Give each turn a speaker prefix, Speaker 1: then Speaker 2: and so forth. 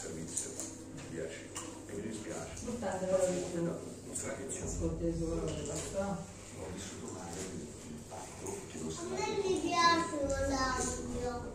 Speaker 1: servizio 10 e mi dispiace.
Speaker 2: Portatelo tu.
Speaker 1: Non sarà che c'è
Speaker 2: Ascolti solo le basta.
Speaker 1: ho vissuto male l'impatto che non
Speaker 3: A me mi piace l'audio.